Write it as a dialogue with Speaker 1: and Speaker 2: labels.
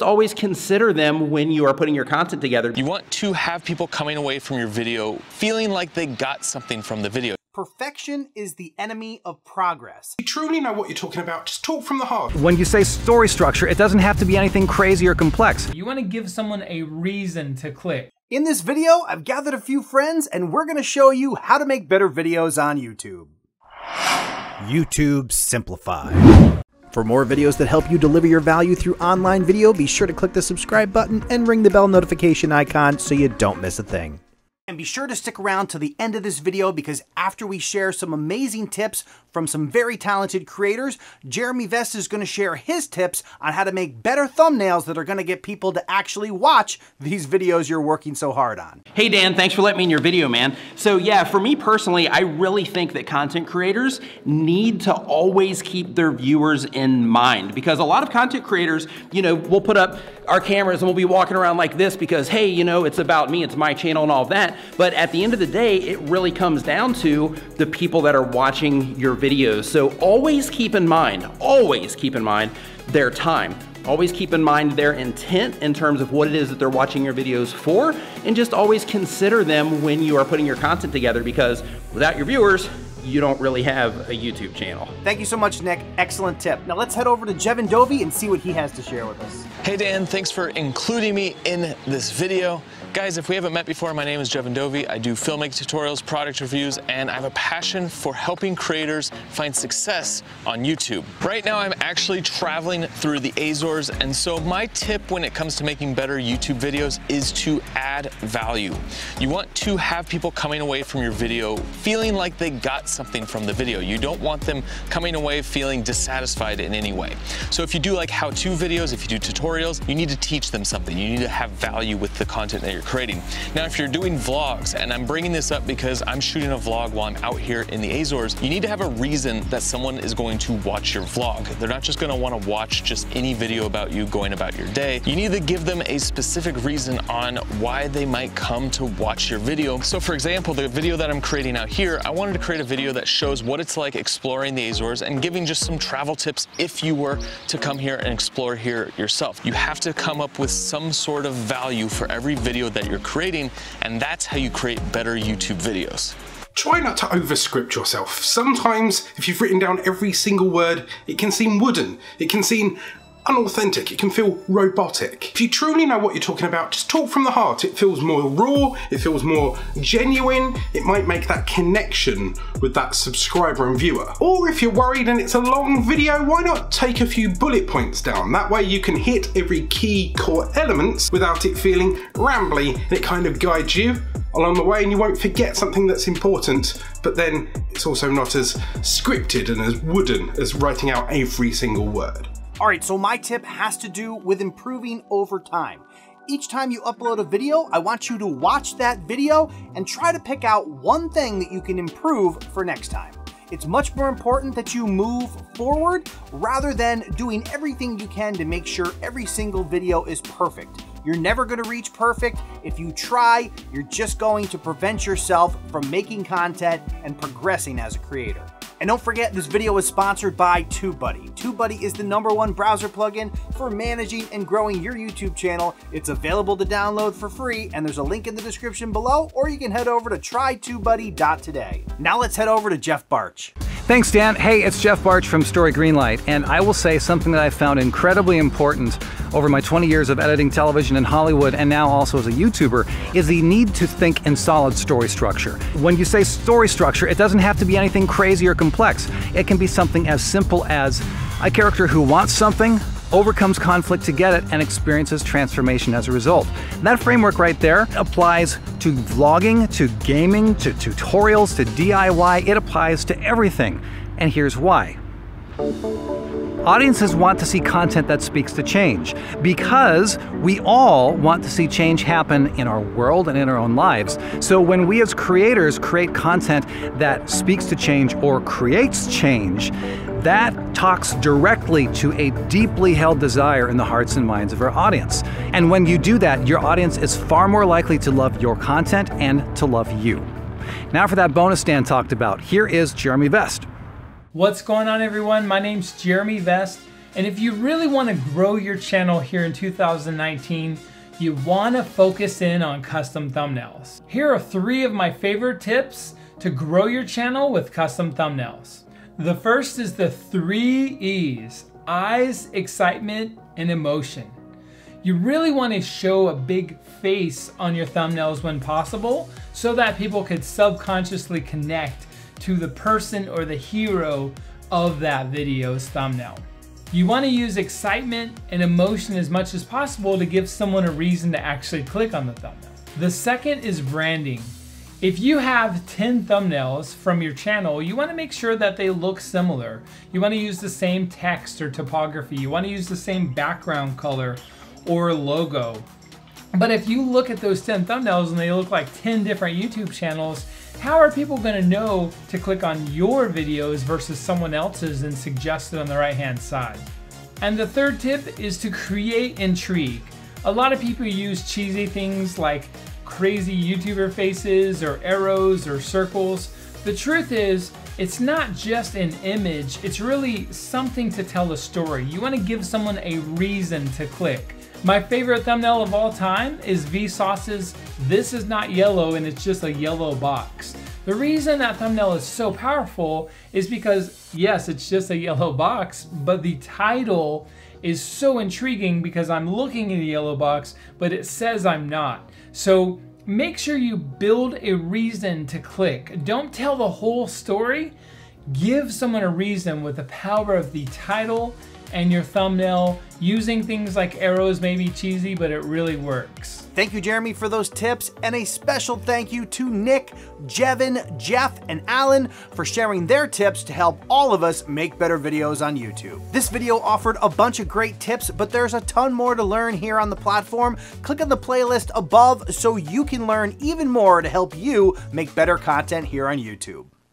Speaker 1: Always consider them when you are putting your content together.
Speaker 2: You want to have people coming away from your video feeling like they got something from the video.
Speaker 3: Perfection is the enemy of progress.
Speaker 4: you truly know what you're talking about, just talk from the heart.
Speaker 5: When you say story structure, it doesn't have to be anything crazy or complex.
Speaker 6: You want to give someone a reason to click.
Speaker 3: In this video, I've gathered a few friends and we're going to show you how to make better videos on YouTube. YouTube Simplified. For more videos that help you deliver your value through online video, be sure to click the subscribe button and ring the bell notification icon so you don't miss a thing. And be sure to stick around to the end of this video because after we share some amazing tips from some very talented creators, Jeremy Vest is going to share his tips on how to make better thumbnails that are going to get people to actually watch these videos you're working so hard on.
Speaker 1: Hey Dan, thanks for letting me in your video, man. So yeah, for me personally, I really think that content creators need to always keep their viewers in mind because a lot of content creators, you know, we'll put up our cameras and we'll be walking around like this because, hey, you know, it's about me, it's my channel and all of that. But at the end of the day, it really comes down to the people that are watching your videos. So always keep in mind, always keep in mind their time. Always keep in mind their intent in terms of what it is that they're watching your videos for, and just always consider them when you are putting your content together because without your viewers, you don't really have a YouTube channel.
Speaker 3: Thank you so much, Nick. Excellent tip. Now let's head over to Jeven Dovey and see what he has to share with us.
Speaker 2: Hey Dan, thanks for including me in this video. Guys, if we haven't met before, my name is Jeven Dovey. I do filmmaking tutorials, product reviews, and I have a passion for helping creators find success on YouTube. Right now, I'm actually traveling through the Azores, and so my tip when it comes to making better YouTube videos is to add value. You want to have people coming away from your video feeling like they got something from the video. You don't want them coming away feeling dissatisfied in any way. So if you do like how-to videos, if you do tutorials, you need to teach them something. You need to have value with the content that you're creating. Now, if you're doing vlogs, and I'm bringing this up because I'm shooting a vlog while I'm out here in the Azores, you need to have a reason that someone is going to watch your vlog. They're not just gonna wanna watch just any video about you going about your day. You need to give them a specific reason on why they might come to watch your video. So for example, the video that I'm creating out here, I wanted to create a video that shows what it's like exploring the Azores and giving just some travel tips if you were to come here and explore here yourself. You have to come up with some sort of value for every video that you're creating, and that's how you create better YouTube videos.
Speaker 4: Try not to overscript yourself. Sometimes, if you've written down every single word, it can seem wooden. It can seem unauthentic, it can feel robotic. If you truly know what you're talking about, just talk from the heart. It feels more raw, it feels more genuine, it might make that connection with that subscriber and viewer. Or if you're worried and it's a long video, why not take a few bullet points down? That way you can hit every key core elements without it feeling rambly and it kind of guides you along the way and you won't forget something that's important, but then it's also not as scripted and as wooden as writing out every single word.
Speaker 3: All right, so my tip has to do with improving over time. Each time you upload a video, I want you to watch that video and try to pick out one thing that you can improve for next time. It's much more important that you move forward rather than doing everything you can to make sure every single video is perfect. You're never going to reach perfect. If you try, you're just going to prevent yourself from making content and progressing as a creator. And don't forget, this video is sponsored by TubeBuddy. TubeBuddy is the number one browser plugin for managing and growing your YouTube channel. It's available to download for free, and there's a link in the description below, or you can head over to trytubebuddy.today. Now let's head over to Jeff Bartsch.
Speaker 5: Thanks, Dan. Hey, it's Jeff Bartsch from Story Greenlight, and I will say something that I found incredibly important over my 20 years of editing television in Hollywood and now also as a YouTuber is the need to think in solid story structure. When you say story structure, it doesn't have to be anything crazy or complex. It can be something as simple as a character who wants something, overcomes conflict to get it, and experiences transformation as a result. That framework right there applies to vlogging, to gaming, to tutorials, to DIY. It applies to everything. And here's why. Audiences want to see content that speaks to change because we all want to see change happen in our world and in our own lives. So when we as creators create content that speaks to change or creates change, that talks directly to a deeply held desire in the hearts and minds of our audience. And when you do that, your audience is far more likely to love your content and to love you. Now for that bonus Dan talked about, here is Jeremy Vest.
Speaker 6: What's going on everyone? My name's Jeremy Vest. And if you really want to grow your channel here in 2019, you want to focus in on custom thumbnails. Here are three of my favorite tips to grow your channel with custom thumbnails. The first is the three E's eyes, excitement, and emotion. You really want to show a big face on your thumbnails when possible so that people could subconsciously connect to the person or the hero of that video's thumbnail. You want to use excitement and emotion as much as possible to give someone a reason to actually click on the thumbnail. The second is branding. If you have 10 thumbnails from your channel, you want to make sure that they look similar. You want to use the same text or typography. You want to use the same background color or logo. But if you look at those 10 thumbnails and they look like 10 different YouTube channels, how are people going to know to click on your videos versus someone else's and suggest it on the right hand side? And the third tip is to create intrigue. A lot of people use cheesy things like crazy YouTuber faces or arrows or circles. The truth is, it's not just an image, it's really something to tell a story. You want to give someone a reason to click. My favorite thumbnail of all time is Vsauce's This Is Not Yellow and it's just a yellow box. The reason that thumbnail is so powerful is because, yes, it's just a yellow box, but the title is so intriguing because I'm looking at a yellow box, but it says I'm not. So make sure you build a reason to click. Don't tell the whole story. Give someone a reason with the power of the title and your thumbnail. Using things like arrows may be cheesy, but it really works.
Speaker 3: Thank you, Jeremy, for those tips, and a special thank you to Nick, Jeven, Jeff, and Alan for sharing their tips to help all of us make better videos on YouTube. This video offered a bunch of great tips, but there's a ton more to learn here on the platform. Click on the playlist above so you can learn even more to help you make better content here on YouTube.